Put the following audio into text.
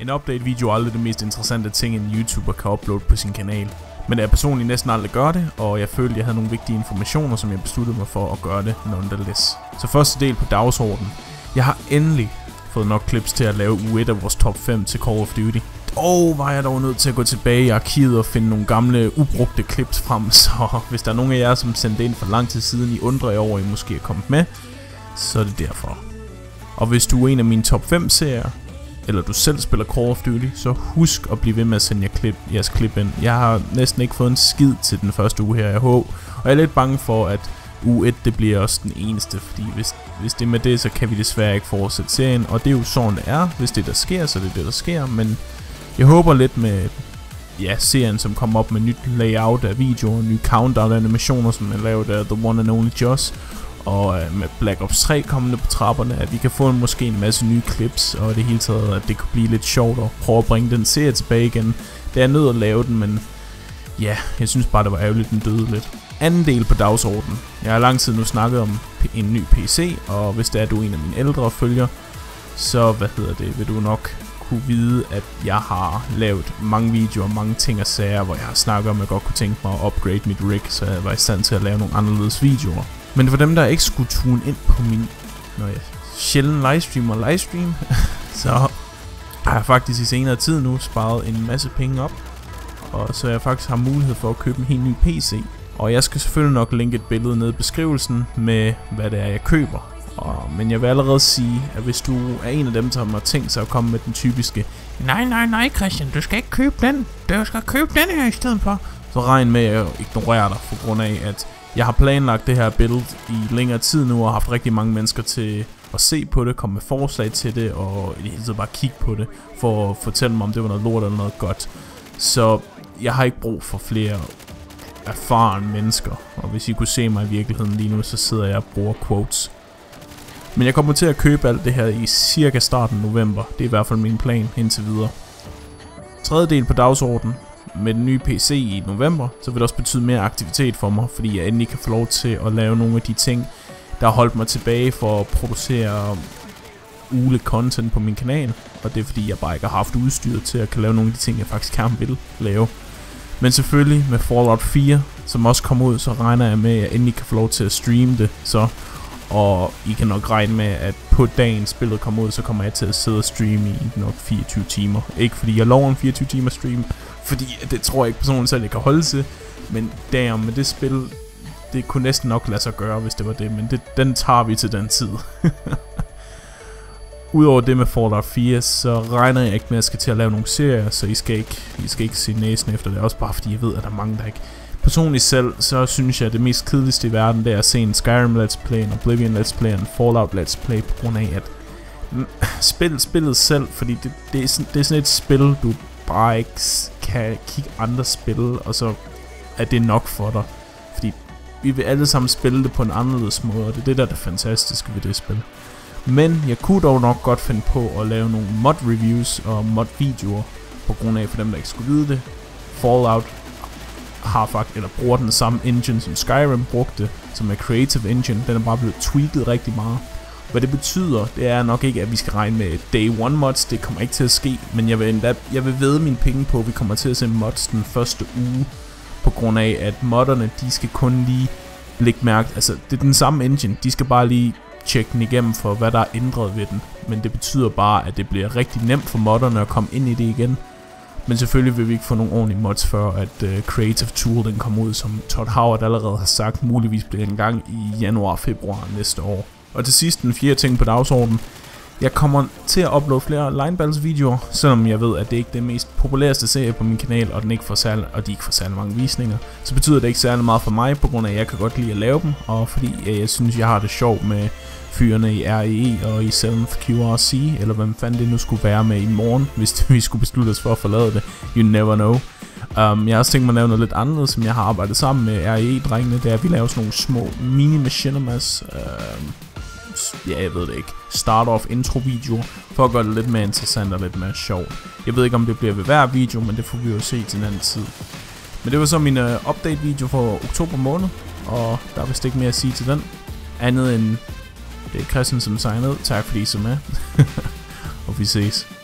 En update-video er aldrig det mest interessante ting, en YouTuber kan uploade på sin kanal. Men jeg personligt næsten aldrig gør det, og jeg følte, jeg havde nogle vigtige informationer, som jeg besluttede mig for at gøre det nonetheless. Så første del på dagsordenen. Jeg har endelig fået nok clips til at lave u af vores top 5 til Call of Duty. Og oh, var jeg dog nødt til at gå tilbage i arkivet og finde nogle gamle, ubrugte clips frem, så hvis der er nogen af jer, som sendte ind for lang tid siden, I undrer jer over, at I måske er kommet med, så er det derfor. Og hvis du er en af mine top 5 serier, eller du selv spiller Call of Duty, så husk at blive ved med at sende jer klip, jeres klip ind. Jeg har næsten ikke fået en skid til den første uge her, jeg håber. Og jeg er lidt bange for, at uge 1 det bliver også den eneste, fordi hvis, hvis det er med det, så kan vi desværre ikke fortsætte serien. Og det er jo sådan, det er. Hvis det der sker, så er det det, der sker. Men jeg håber lidt med ja, serien, som kommer op med nyt layout af videoer, nye countdown animationer, som er lavet af The One and Only Joss og øh, med Black Ops 3 kommende på trapperne, at vi kan få en, måske en masse nye clips, og det hele taget, at det kunne blive lidt sjovt at prøve at bringe den serie tilbage igen. Det er nødt at lave den, men ja, jeg synes bare, det var ærgerligt, den døde lidt. Anden del på dagsordenen. Jeg har lang tid nu snakket om en ny PC, og hvis det er, at du er en af mine ældre følger, så hvad hedder det, vil du nok kunne vide, at jeg har lavet mange videoer, mange ting og sager, hvor jeg har snakket om, at jeg godt kunne tænke mig at upgrade mit rig, så jeg var i stand til at lave nogle anderledes videoer. Men for dem, der ikke skulle tune ind på min når jeg sjældent livestream og livestream, så har jeg faktisk i senere tid nu sparet en masse penge op. Og så jeg faktisk har mulighed for at købe en helt ny PC. Og jeg skal selvfølgelig nok linke et billede nede i beskrivelsen med, hvad det er, jeg køber. Og, men jeg vil allerede sige, at hvis du er en af dem, som har tænkt sig at komme med den typiske Nej, nej, nej Christian, du skal ikke købe den. Du skal købe den her i stedet for. Så regn med at ignorere dig, på grund af, at jeg har planlagt det her build i længere tid nu, og har haft rigtig mange mennesker til at se på det, komme med forslag til det, og i det hele taget bare kigge på det, for at fortælle mig, om det var noget lort eller noget godt. Så jeg har ikke brug for flere erfarne mennesker, og hvis I kunne se mig i virkeligheden lige nu, så sidder jeg og bruger quotes. Men jeg kommer til at købe alt det her i cirka starten november. Det er i hvert fald min plan indtil videre. Tredje del på dagsordenen med den nye PC i november, så vil det også betyde mere aktivitet for mig, fordi jeg endelig kan få lov til at lave nogle af de ting, der har holdt mig tilbage for at producere um, ule content på min kanal, og det er fordi jeg bare ikke har haft udstyret til at kan lave nogle af de ting, jeg faktisk gerne vil lave. Men selvfølgelig med Fallout 4, som også kommer ud, så regner jeg med, at jeg endelig kan få lov til at streame det, så og I kan nok regne med, at på dagen spillet kommer ud, så kommer jeg til at sidde og streame i nok 24 timer. Ikke fordi jeg lover en 24 timer stream, fordi det tror jeg ikke personligt selv, jeg kan holde til. Men damn, med det spil, det kunne næsten nok lade sig gøre, hvis det var det. Men det, den tager vi til den tid. Udover det med Fallout 4, så regner jeg ikke med, at jeg skal til at lave nogle serier, så I skal ikke, I skal ikke se næsen efter det. Også bare fordi jeg ved, at der er mange, der ikke... Personligt selv, så synes jeg, at det mest kedeligste i verden, det er at se en Skyrim Let's Play, en Oblivion Let's Play, en Fallout Let's Play, på grund af, at spil spillet selv, fordi det, det, er sådan, det er sådan et spil, du bare ikke kan kigge andre spil, og så er det nok for dig. Fordi vi vil alle sammen spille det på en anderledes måde, og det er det, der er det fantastiske ved det spil. Men jeg kunne dog nok godt finde på at lave nogle mod reviews og mod videoer, på grund af for dem, der ikke skulle vide det. Fallout har faktisk, eller bruger den samme engine, som Skyrim brugte, som er Creative Engine. Den er bare blevet tweaked rigtig meget. Hvad det betyder, det er nok ikke, at vi skal regne med day one mods. Det kommer ikke til at ske, men jeg vil, endda, jeg vil vede mine penge på, at vi kommer til at se mods den første uge. På grund af, at modderne, de skal kun lige lægge mærke, altså det er den samme engine, de skal bare lige tjekke den igennem for, hvad der er ændret ved den. Men det betyder bare, at det bliver rigtig nemt for modderne at komme ind i det igen. Men selvfølgelig vil vi ikke få nogen ordentlige mods før, at uh, Creative Tool den kommer ud, som Todd Howard allerede har sagt, muligvis bliver en gang i januar-februar næste år. Og til sidst den fjerde ting på dagsordenen. Jeg kommer til at uploade flere Lineballs videoer, selvom jeg ved, at det ikke er den mest populæreste serie på min kanal, og, den ikke får særlig, og de ikke får særlig mange visninger. Så betyder det ikke særlig meget for mig, på grund af, at jeg kan godt lide at lave dem, og fordi øh, jeg synes, jeg har det sjovt med fyrene i REE og i 7th QRC, eller hvem fanden det nu skulle være med i morgen, hvis vi skulle beslutte os for at forlade det. You never know. Um, jeg har også tænkt mig at lave noget lidt andet, som jeg har arbejdet sammen med RE-drengene, det er, at vi laver sådan nogle små mini-machinimas, uh, øhm, ja, jeg ved det ikke, start-off intro-videoer, for at gøre det lidt mere interessant og lidt mere sjovt. Jeg ved ikke, om det bliver ved hver video, men det får vi jo se til en anden tid. Men det var så min øh, update-video for oktober måned, og der er vist ikke mere at sige til den. Andet end, det er Christian, som signer Tak fordi I så med. og vi ses.